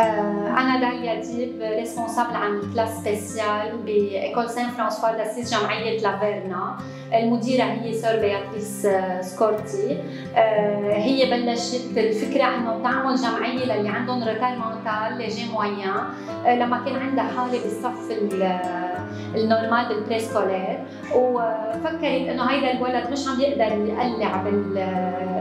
أنا داليا ديب responsable عن classe spéciale ب école Saint François d'Assise جمعية لافيرنا المديرة هي soeur بياتريس سكورتي هي بلشت الفكرة إنه تعمل جمعية للي عندهم retard mental léger moyen لما كان عندها حالة بالصف ال normal بال préscolaire وفكرت إنه هيدا الولد مش عم يقدر يقلع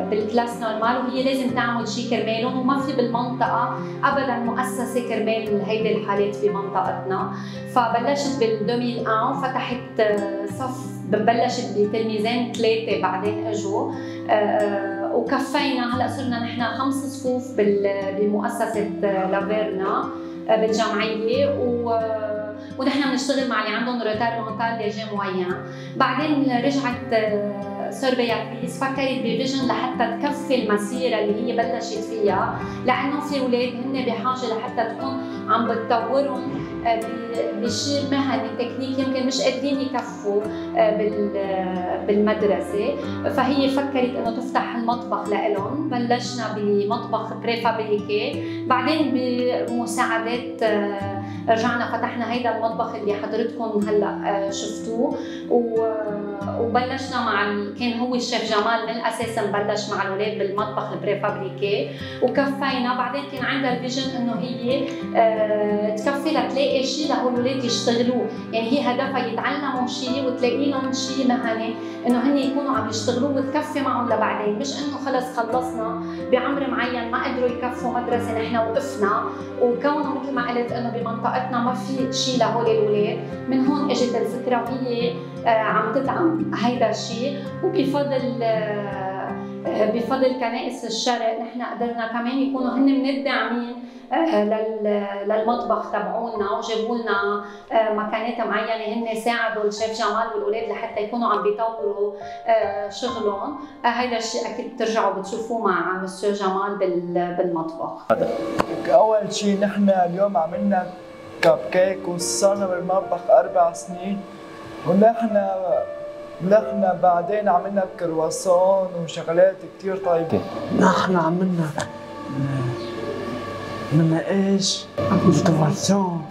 بال classe normale وهي لازم تعمل شيء كرمالهم وما في بالمنطقة ابدا مؤسسة كرمال هيدي الحالات بمنطقتنا فبلشت بال 2001 وفتحت صف بلشت بتلميذين ثلاثة بعدين إجوا. وكفينا. هلأ صرنا نحن خمس صفوف بمؤسسة لافيرنا بالجمعيه و ونحن بنشتغل مع اللي عندهم retard mental léger moyen بعدين رجعت soeur بياتريس فكرت ب vision لحتى تكفي المسيرة اللي هي بلشت فيها. لأنه في أولاد هن بحاجة لحتى تكون عم بتطورهم بشيء مهني تكنيك يمكن مش قادرين يكفوا بالمدرسة. فهي فكرت إنه تفتح المطبخ لإلهم. بلشنا بمطبخ préfabriqué بعدين بمساعدات رجعنا فتحنا هيدا المطبخ اللي حضرتكم هلأ شفتوه. وبلشنا مع كان هو الشيف جمال من الأساس مبلش مع الاولاد بالمطبخ ال préfabriqué. وكفينا. بعدين كان عندها ال vision إنه هي تكفي لتلاقي شيء لهول الاولاد يشتغلوه. يعني هي هدفها يتعلموا شيء وتلاقي لهم شيء مهني إنه هن يكونوا عم يشتغلوه وتكفي معهم لبعدين. مش إنه خلص خلصنا بعمر معين ما قدروا يكفوا مدرسة نحن وقفنا. وكونه مثل ما قلت إنه بمنطقتنا ما في شيء لهول الاولاد من هون إجت الفكرة وهي عم تدعم. هيدا الشيء وبفضل بفضل كنائس الشرق. نحن قدرنا كمان يكونوا هن من الداعمين للمطبخ تبعونا وجابوا لنا مكانات معينة هن ساعدوا الشيف جمال والأولاد لحتى يكونوا عم بيطوروا شغلهم. هيدا الشيء أكيد بترجعوا بتشوفوه مع مسيو جمال بالمطبخ. أول شيء نحن اليوم عملنا كب كيك وصرنا بالمطبخ أربع سنين ونحن نحن بعدين عملنا كرواسون وشغلات كثير طيبة. نحن عملنا من إيش؟ كرواسون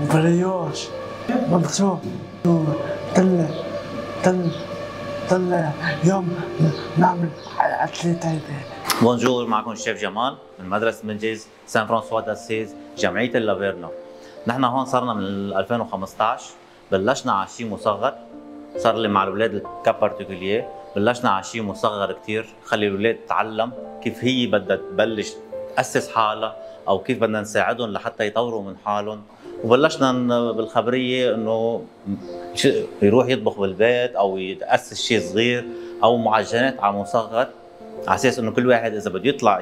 وبريوش. مبسوط طلع طلع طلع يوم نعمل اكله طيبه bonjour معكم الشيف جمال من مدرسة منجز Saint François d'Assise جمعيه اللافيرنا نحن هون صرنا من 2015 بلشنا على شيء مصغر. صار لي مع الأولاد ال cas particulier بلشنا على شيء مصغر كثير خلي الأولاد تتعلم كيف هي بدها تبلش تأسس حالها أو كيف بدنا نساعدهم لحتى يطوروا من حالهم. وبلشنا بالخبرية إنه يروح يطبخ بالبيت أو ياسس شيء صغير أو معجنات على مصغر على أساس إنه كل واحد إذا بده يطلع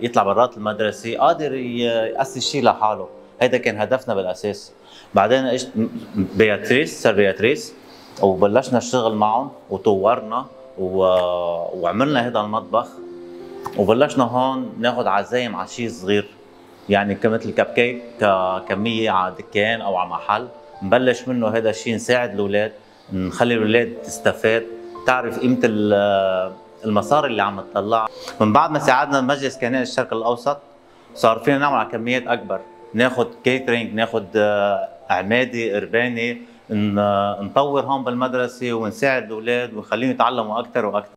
يطلع برات المدرسة قادر يأسس شيء لحاله. هيدا كان هدفنا بالأساس. بعدين اجت بياتريس soeur بياتريس. وبلشنا الشغل معهم وطورنا و... وعملنا هذا المطبخ. وبلشنا هون ناخذ عزايم على شيء صغير. يعني كمثل كب كيك ككميه على دكان أو على محل. نبلش منه هذا الشيء نساعد الأولاد. نخلي الأولاد تستفاد. تعرف قيمة المصاري اللي عم تطلع. من بعد ما ساعدنا مجلس كنائس الشرق الأوسط صار فينا نعمل على كميات أكبر. ناخذ كيترينج ناخذ عمادي أرباني نطور هون بالمدرسة ونساعد الأولاد ونخليهم يتعلموا أكثر وأكثر